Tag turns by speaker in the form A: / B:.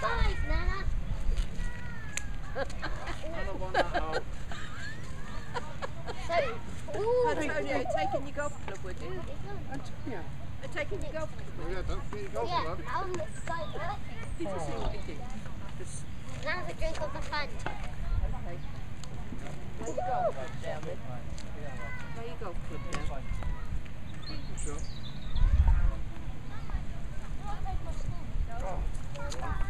A: five, Nana.
B: Another one that.
A: So, ooh.
B: Antonio, taking your golf club with you.
C: Antonio.
B: Are taking your golf club
C: Oh,
B: with
C: yeah, don't forget your golf
A: Yeah,
C: club.
A: I'm excited.
B: you. Did you see what he did? Just
A: Now have a drink of the fun.
B: lay your golf club down then. Lay your golf club down.
C: Sure. Oh.